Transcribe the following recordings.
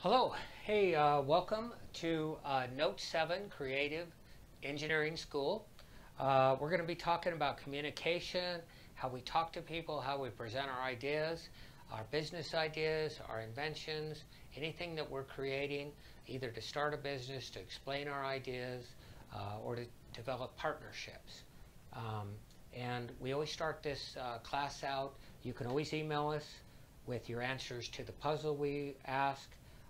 Hello. Hey, uh, welcome to uh, Notes 7 Creative Engineering School. Uh, we're going to be talking about communication, how we talk to people, how we present our ideas, our business ideas, our inventions, anything that we're creating, either to start a business, to explain our ideas, uh, or to develop partnerships. Um, and we always start this uh, class out. You can always email us with your answers to the puzzle we ask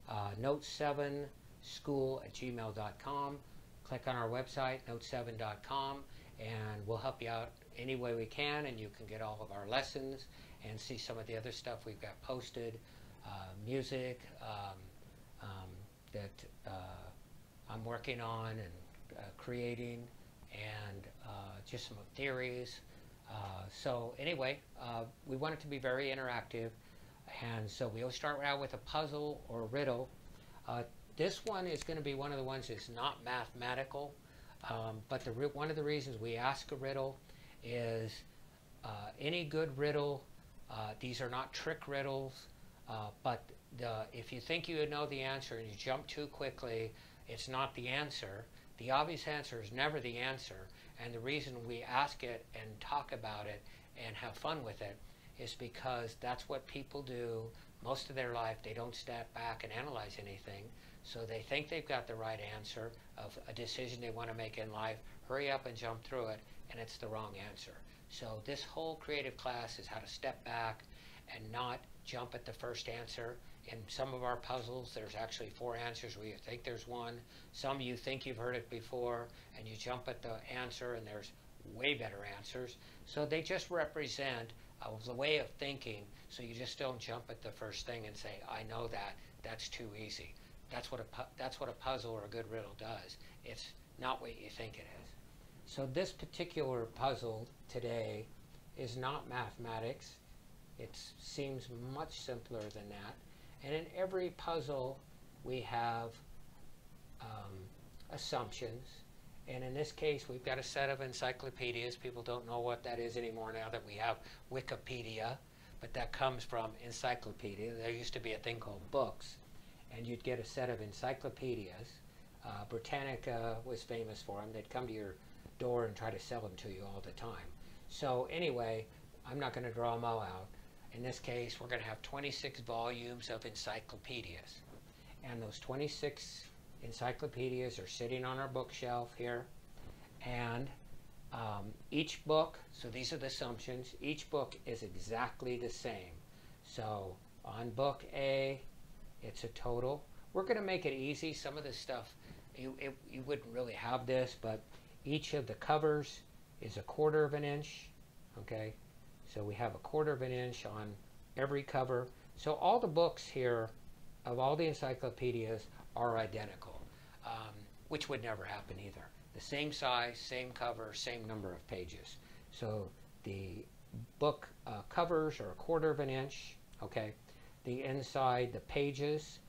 uh, notes7school at gmail.com. Click on our website, notes7.com, and we'll help you out any way we can, and you can get all of our lessons and see some of the other stuff we've got posted, uh, music um, um, that uh, I'm working on and uh, creating, and uh, just some theories. Uh, so anyway, we want it to be very interactive. And so we'll start out with a puzzle or a riddle. Uh, this one is going to be one of the ones that's not mathematical, um, but the one of the reasons we ask a riddle is uh, any good riddle, uh, these are not trick riddles, uh, but the, if you think you know the answer and you jump too quickly, it's not the answer. The obvious answer is never the answer, and the reason we ask it and talk about it and have fun with it is because that's what people do most of their life. They don't step back and analyze anything. So they think they've got the right answer of a decision they want to make in life, hurry up and jump through it, and it's the wrong answer. So this whole creative class is how to step back and not jump at the first answer. In some of our puzzles, there's actually four answers where you think there's one. Some you think you've heard it before, and you jump at the answer, and there's way better answers. So they just represent a way of thinking so you just don't jump at the first thing and say, I know that, that's too easy. That's what a, that's what a puzzle or a good riddle does. It's not what you think it is. So this particular puzzle today is not mathematics. It seems much simpler than that. And in every puzzle, we have um, assumptions and in this case, we've got a set of encyclopedias. People don't know what that is anymore now that we have Wikipedia, but that comes from encyclopedia. There used to be a thing called books, and you'd get a set of encyclopedias. Uh, Britannica was famous for them. They'd come to your door and try to sell them to you all the time. So anyway, I'm not going to draw them all out. In this case, we're going to have 26 volumes of encyclopedias. And those 26 encyclopedias are sitting on our bookshelf here. And um, each book, so these are the assumptions, each book is exactly the same. So on book A, it's a total. We're going to make it easy. Some of this stuff, you, it, you wouldn't really have this, but each of the covers is a quarter of an inch. Okay, so we have a quarter of an inch on every cover. So all the books here of all the encyclopedias are identical, um, which would never happen either. The same size, same cover, same number of pages. So the book uh, covers are a quarter of an inch, okay? The inside, the pages,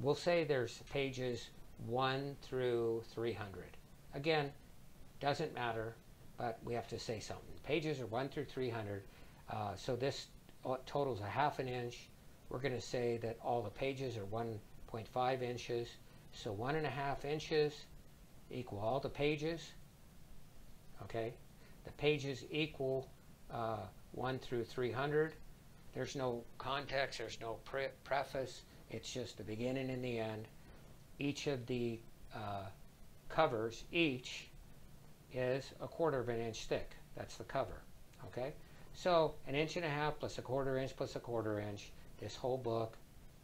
we'll say there's pages 1 through 300. Again, doesn't matter, but we have to say something. Pages are 1 through 300, uh, so this uh, totals a half an inch. We're going to say that all the pages are 1 0.5 inches. So one and a half inches equal all the pages. Okay, the pages equal uh, 1 through 300. There's no context, there's no pre preface, it's just the beginning and the end. Each of the uh, covers, each is a quarter of an inch thick. That's the cover. Okay, so an inch and a half plus a quarter inch plus a quarter inch. This whole book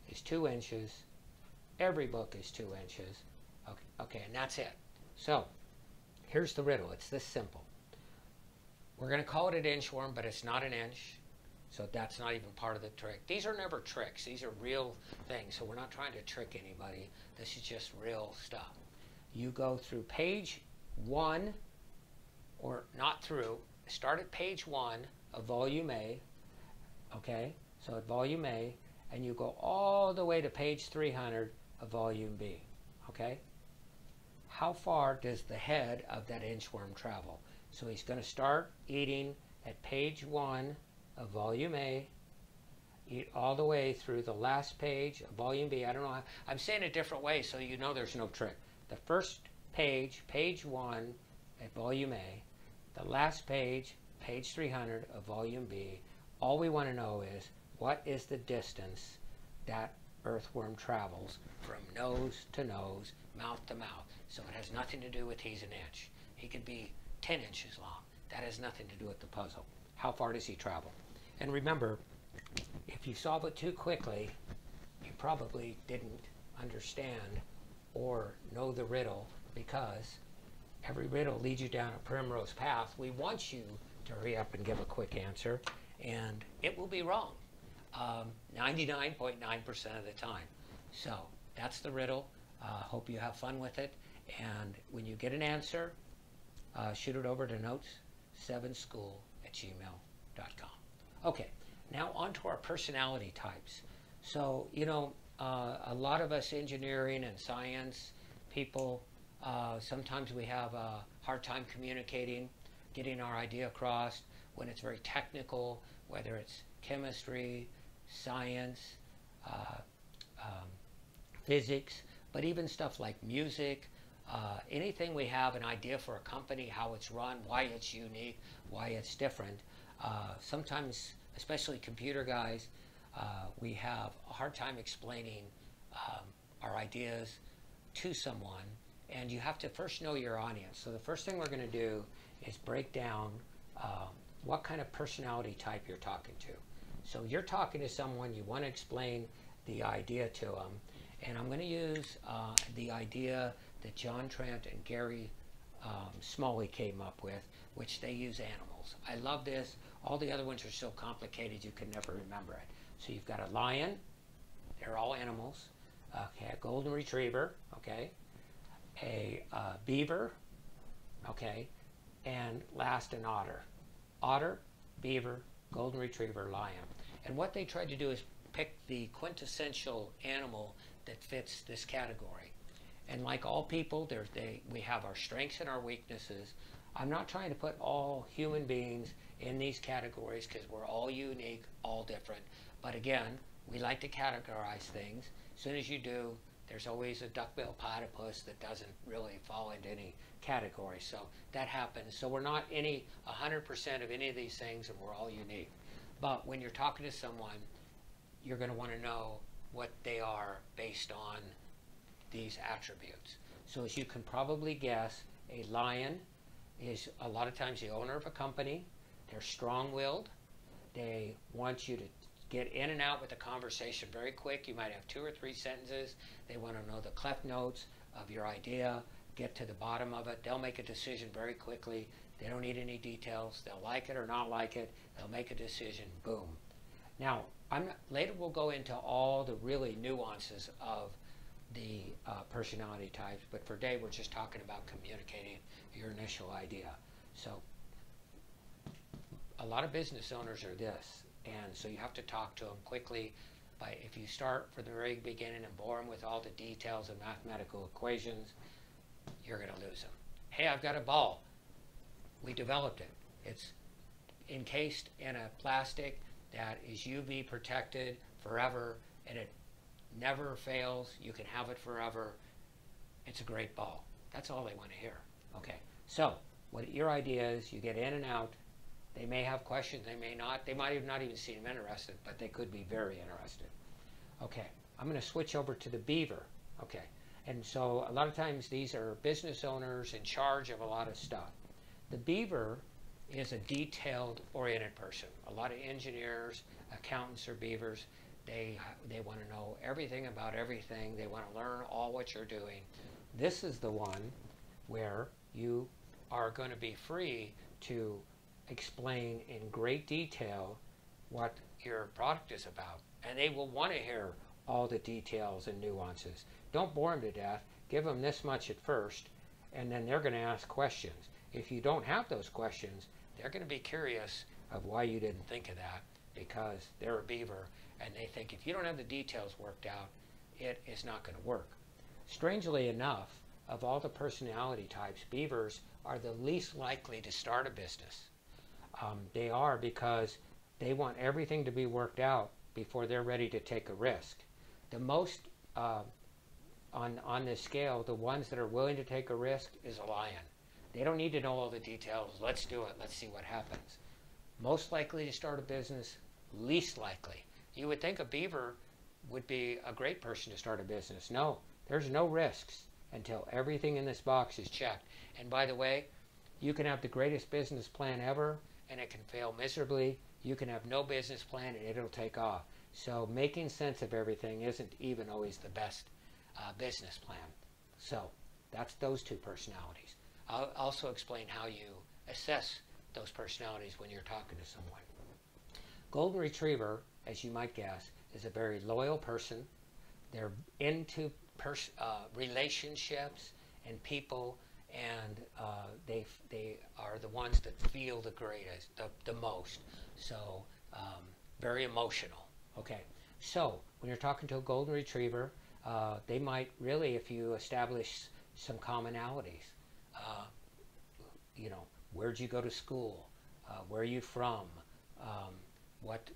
is two inches Every book is two inches. Okay, okay, and that's it. So, here's the riddle. It's this simple. We're going to call it an inchworm, but it's not an inch. So that's not even part of the trick. These are never tricks. These are real things. So we're not trying to trick anybody. This is just real stuff. You go through page one, or not through, start at page one of volume A. Okay, so at volume A, and you go all the way to page 300 of volume B. Okay? How far does the head of that inchworm travel? So he's going to start eating at page 1 of volume A, eat all the way through the last page of volume B. I don't know. I'm saying it a different way so you know there's no trick. The first page, page one at volume A, the last page, page 300 of volume B. All we want to know is what is the distance that earthworm travels from nose to nose, mouth to mouth. So it has nothing to do with he's an inch. He could be 10 inches long. That has nothing to do with the puzzle. How far does he travel? And remember, if you solve it too quickly, you probably didn't understand or know the riddle because every riddle leads you down a primrose path. We want you to hurry up and give a quick answer, and it will be wrong 99.9% um, of the time. So that's the riddle. Uh, hope you have fun with it. And when you get an answer, uh, shoot it over to notes7school at gmail.com. Okay, now on to our personality types. So, you know, uh, a lot of us engineering and science people, uh, sometimes we have a hard time communicating, getting our idea across when it's very technical, whether it's chemistry, science, uh, um, physics, but even stuff like music, uh, anything we have an idea for a company, how it's run, why it's unique, why it's different. Uh, sometimes, especially computer guys, uh, we have a hard time explaining um, our ideas to someone, and you have to first know your audience. So the first thing we're going to do is break down uh, what kind of personality type you're talking to. So you're talking to someone, you want to explain the idea to them, and I'm going to use uh, the idea that John Trent and Gary um, Smalley came up with, which they use animals. I love this. All the other ones are so complicated you can never remember it. So you've got a lion, they're all animals. Okay, a golden retriever, okay, a uh, beaver, okay, and last an otter. Otter, beaver, golden retriever, lion. And what they tried to do is pick the quintessential animal that fits this category. And like all people, there they, we have our strengths and our weaknesses. I'm not trying to put all human beings in these categories because we're all unique, all different. But again, we like to categorize things. As soon as you do, there's always a duckbill platypus that doesn't really fall into any category. So that happens. So we're not any 100% of any of these things, and we're all unique. But when you're talking to someone, you're going to want to know what they are based on these attributes. So as you can probably guess, a lion is a lot of times the owner of a company. They're strong-willed. They want you to get in and out with the conversation very quick. You might have two or three sentences. They want to know the Cliff notes of your idea, get to the bottom of it. They'll make a decision very quickly. They don't need any details. They'll like it or not like it. They'll make a decision. Boom. Now, I'm not, later we'll go into all the really nuances of the uh, personality types, but for today we're just talking about communicating your initial idea. So, a lot of business owners are this, and so you have to talk to them quickly. But if you start from the very beginning and bore them with all the details of mathematical equations, you're going to lose them. Hey, I've got a ball we developed it. It's encased in a plastic that is UV protected forever and it never fails. You can have it forever. It's a great ball. That's all they want to hear. Okay. So, what your idea is, you get in and out. They may have questions, they may not. They might have not even seen seem interested, but they could be very interested. Okay. I'm going to switch over to the beaver. Okay. And so a lot of times these are business owners in charge of a lot of stuff. The beaver is a detailed oriented person. A lot of engineers, accountants are beavers. They, they want to know everything about everything. They want to learn all what you're doing. This is the one where you are going to be free to explain in great detail what your product is about. And they will want to hear all the details and nuances. Don't bore them to death. Give them this much at first, and then they're going to ask questions. If you don't have those questions, they're going to be curious of why you didn't think of that because they're a beaver and they think if you don't have the details worked out, it is not going to work. Strangely enough, of all the personality types, beavers are the least likely to start a business. Um, they are because they want everything to be worked out before they're ready to take a risk. The most uh, on on this scale, the ones that are willing to take a risk is a lion. They don't need to know all the details. Let's do it. Let's see what happens. Most likely to start a business, least likely. You would think a beaver would be a great person to start a business. No, there's no risks until everything in this box is checked. And by the way, you can have the greatest business plan ever and it can fail miserably. You can have no business plan and it'll take off. So making sense of everything isn't even always the best uh, business plan. So that's those two personalities. I'll also explain how you assess those personalities when you're talking to someone. Golden Retriever, as you might guess, is a very loyal person. They're into pers- uh, relationships and people, and uh, they they are the ones that feel the greatest, the, the most. So um, very emotional. Okay, so when you're talking to a golden retriever, uh, they might really, if you establish some commonalities, uh, you know, where'd you go to school? Uh, where are you from? Um, what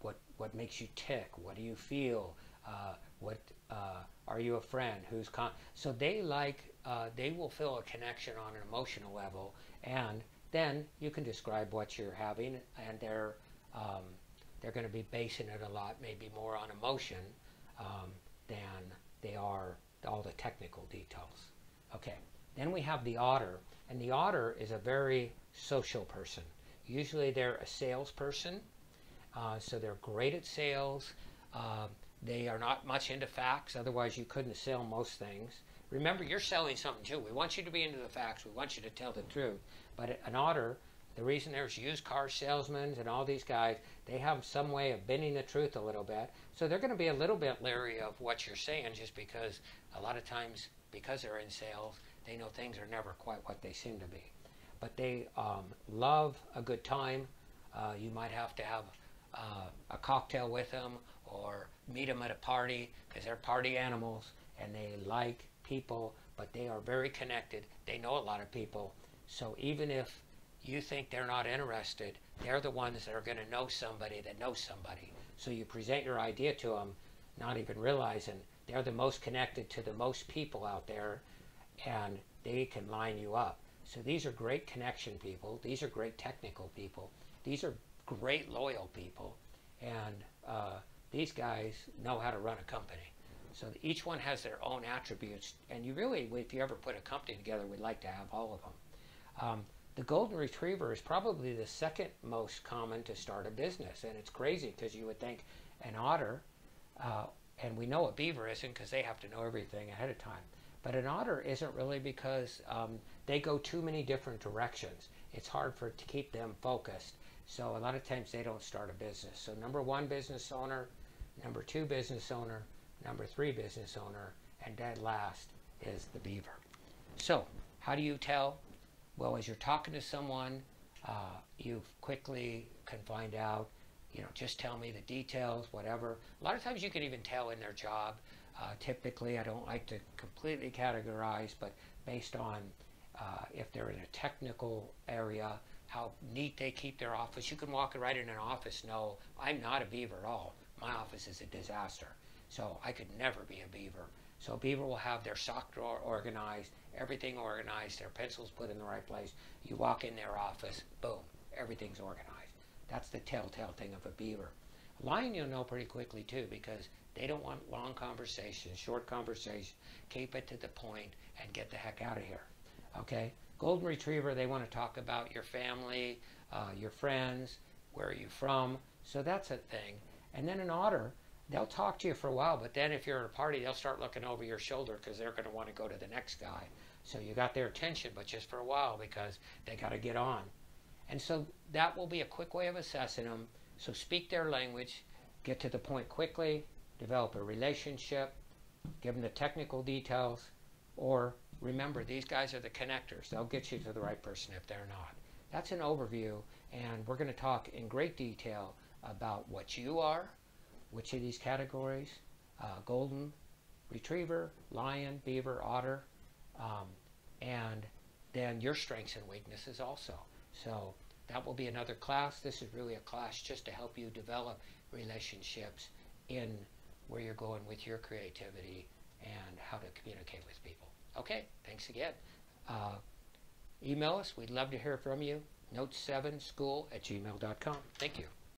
what what makes you tick? What do you feel? Uh, what uh, are you a friend? Who's con? So they like uh, they will feel a connection on an emotional level, and then you can describe what you're having, and they're um, they're going to be basing it a lot, maybe more on emotion um, than they are all the technical details. Okay, then we have the otter, and the otter is a very social person. Usually they're a salesperson, uh, so they're great at sales. Uh, they are not much into facts, otherwise you couldn't sell most things. Remember, you're selling something too. We want you to be into the facts. We want you to tell the truth. But an otter, the reason there's used car salesmen and all these guys, they have some way of bending the truth a little bit. So they're going to be a little bit leery of what you're saying just because a lot of times, because they're in sales, they know things are never quite what they seem to be. But they um, love a good time. Uh, you might have to have uh, a cocktail with them or meet them at a party because they're party animals and they like people, but they are very connected. They know a lot of people. So even if you think they're not interested, they're the ones that are going to know somebody that knows somebody. So you present your idea to them, not even realizing they're the most connected to the most people out there, and they can line you up. So these are great connection people. These are great technical people. These are great loyal people. And uh, these guys know how to run a company. So each one has their own attributes, and you really, if you ever put a company together, we'd like to have all of them. Um, the golden retriever is probably the second most common to start a business, and it's crazy because you would think an otter, uh, and we know a beaver isn't because they have to know everything ahead of time. But an otter isn't really because um, they go too many different directions. It's hard for to keep them focused. So a lot of times they don't start a business. So number one business owner, number two business owner, number three business owner, and dead last is the beaver. So how do you tell? Well, as you're talking to someone, uh, you quickly can find out, you know, just tell me the details, whatever. A lot of times you can even tell in their job. Uh, typically, I don't like to completely categorize, but based on uh, if they're in a technical area, how neat they keep their office. You can walk right in an office, no, I'm not a beaver at all. My office is a disaster. So I could never be a beaver. So beaver will have their sock drawer organized, everything organized, their pencils put in the right place. You walk in their office, boom, everything's organized. That's the telltale thing of a beaver. A lion you'll know pretty quickly too because they don't want long conversations, short conversations. Keep it to the point and get the heck out of here. Okay? Golden Retriever, they want to talk about your family, uh, your friends, where are you from. So that's a thing. And then an otter, they'll talk to you for a while, but then if you're at a party, they'll start looking over your shoulder because they're going to want to go to the next guy. So you got their attention, but just for a while because they got to get on. And so that will be a quick way of assessing them. So speak their language, get to the point quickly, develop a relationship, give them the technical details, or remember, these guys are the connectors. They'll get you to the right person if they're not. That's an overview, and we're going to talk in great detail about what you are, which of these categories, uh, golden, retriever, lion, beaver, otter, um, and then your strengths and weaknesses also. So that will be another class. This is really a class just to help you develop relationships in where you're going with your creativity and how to communicate with people. Okay, thanks again. Uh, email us. We'd love to hear from you. Notes7school at gmail.com. Thank you.